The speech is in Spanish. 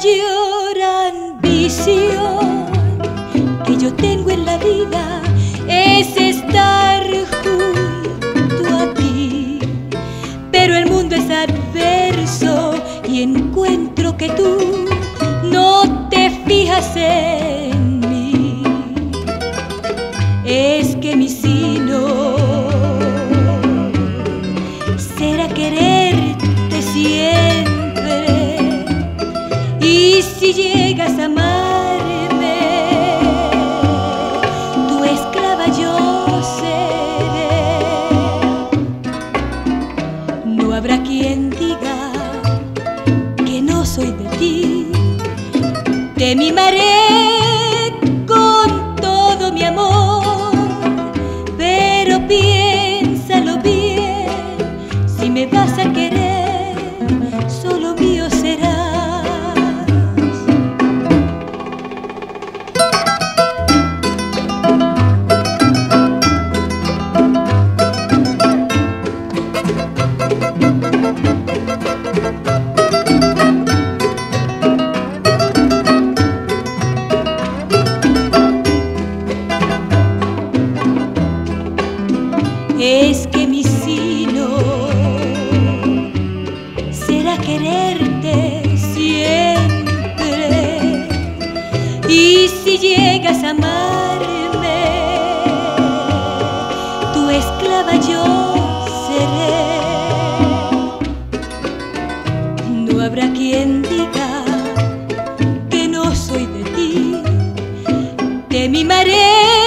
mayor ambición que yo tengo en la vida es estar junto a ti. Pero el mundo es adverso y encuentro que tú no te fijas en mí. Es que mis hijos llegas a amarme, tu esclava yo seré. No habrá quien diga que no soy de ti, te mimaré es que mi sino será quererte siempre. Y si llegas a amarme tu esclava yo que no